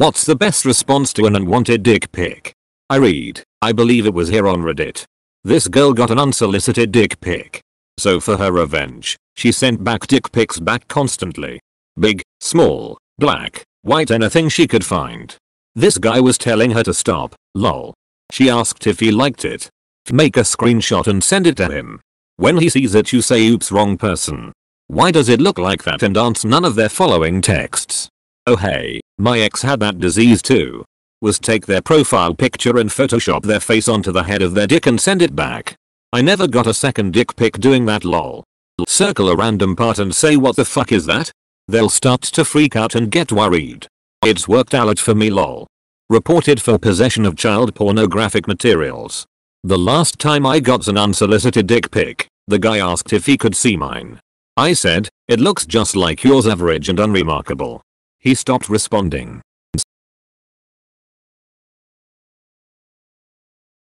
What's the best response to an unwanted dick pic? I read, I believe it was here on Reddit. This girl got an unsolicited dick pic. So for her revenge, she sent back dick pics back constantly. Big, small, black, white anything she could find. This guy was telling her to stop, lol. She asked if he liked it. Make a screenshot and send it to him. When he sees it you say oops wrong person. Why does it look like that and answer none of their following texts? Oh hey, my ex had that disease too. Was take their profile picture and photoshop their face onto the head of their dick and send it back. I never got a second dick pic doing that lol. Circle a random part and say what the fuck is that? They'll start to freak out and get worried. It's worked out for me lol. Reported for possession of child pornographic materials. The last time I got an unsolicited dick pic, the guy asked if he could see mine. I said, it looks just like yours average and unremarkable. He stopped responding.